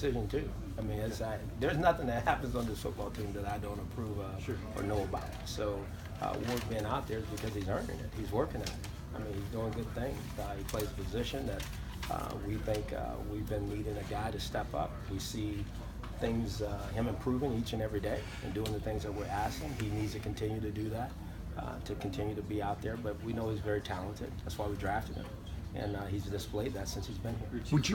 decision too. I mean, it's, I, there's nothing that happens on this football team that I don't approve of Sure. or know about. So, uh, Ward being out there is because he's earning it. He's working at it. I mean, he's doing good things. Uh, he plays a position that uh, we think uh, we've been needing a guy to step up. We see things, uh, him improving each and every day and doing the things that we're asking. He needs to continue to do that, uh, to continue to be out there. But we know he's very talented. That's why we drafted him. And uh, he's displayed that since he's been here. Would you